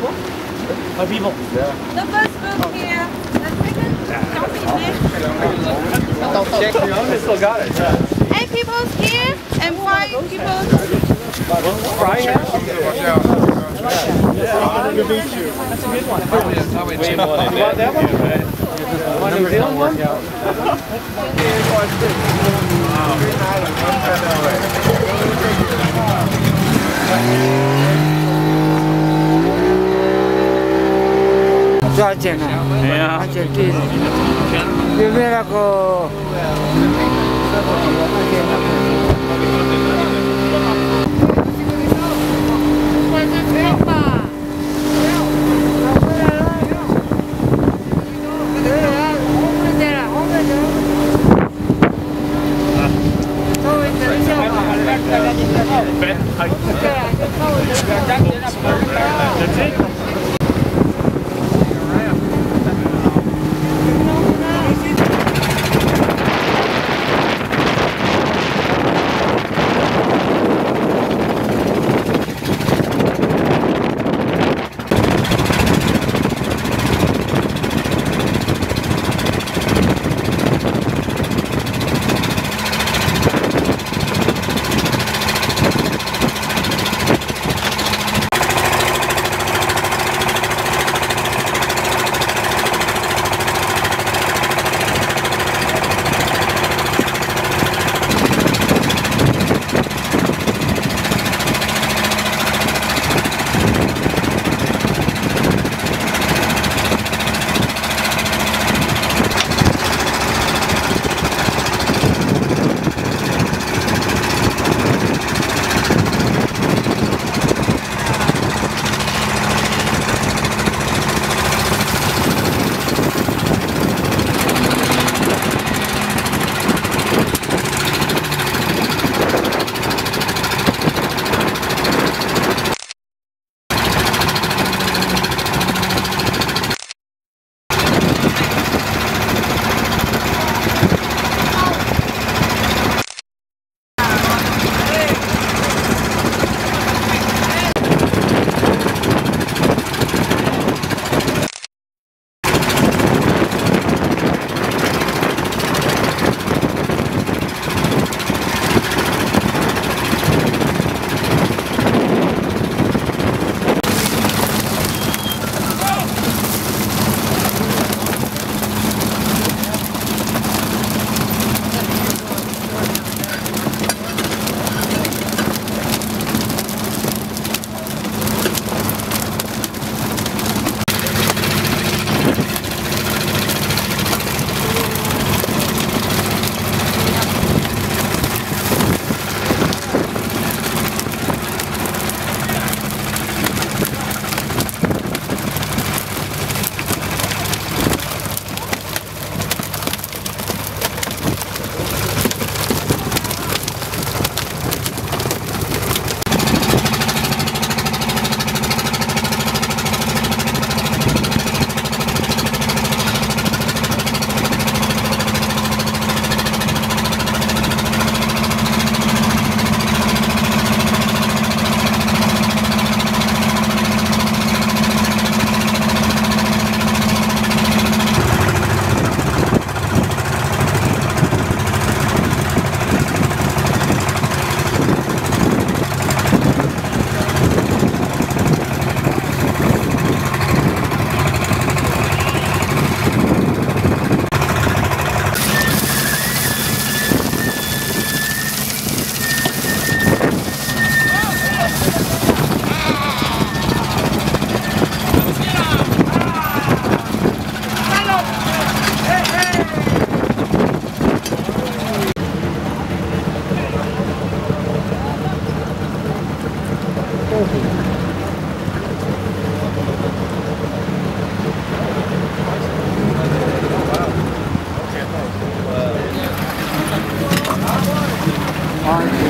people? Five people. Yeah. The first group here, the second, don't Check your still got it. Yeah. Eight people here and five people. Fry hat? Good to meet you. That's a good one. You want that one? Want New Zealand one? gajena. Ya. Gajena. Di mana kok? Eh,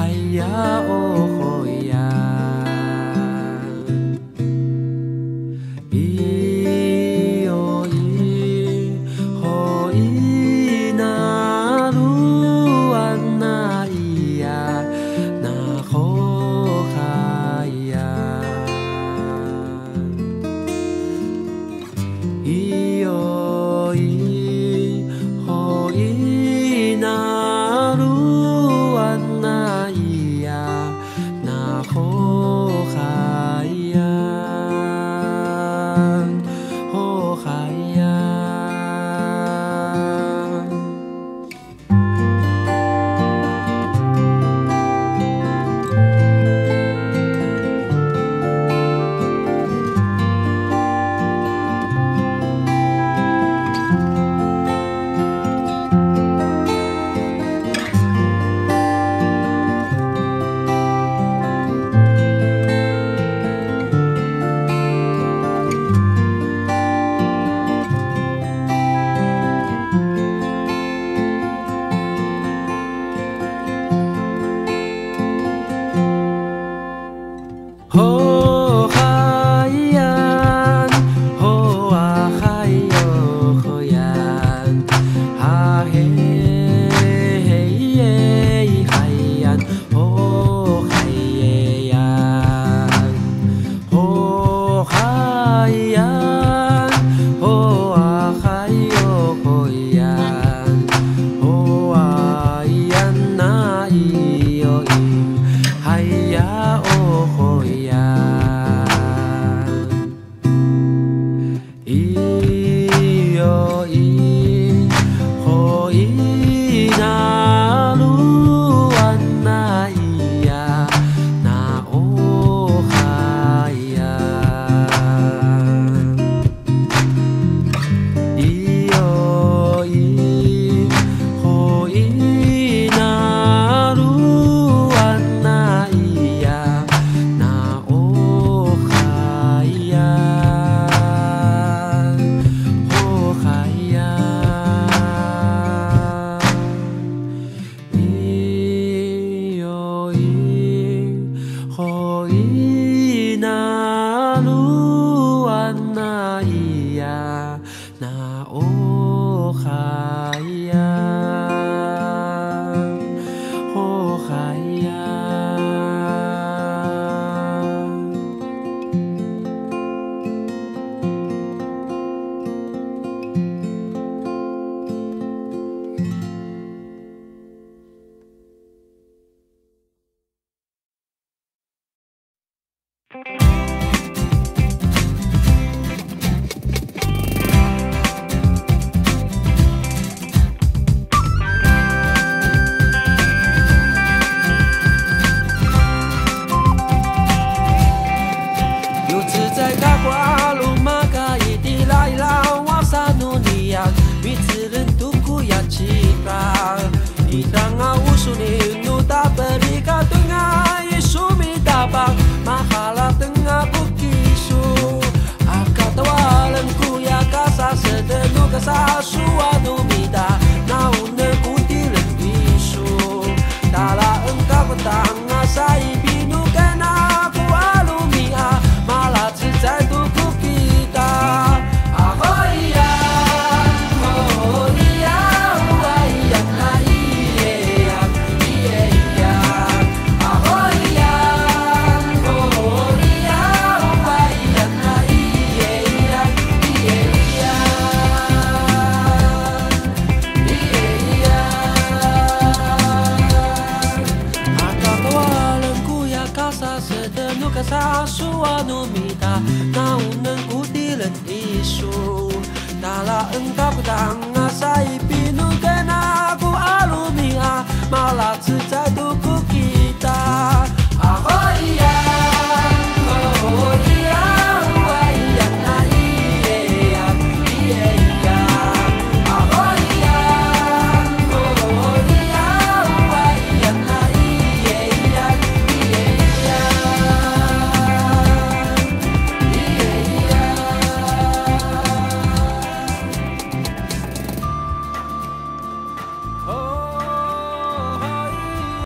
哎呀哦 사세대 누가 사수와놈이다 나오는 구딜은 이슈 나라 응답당 나사이 비누게 나고 알루미아 말라츠 자두 쿠키다 아호이야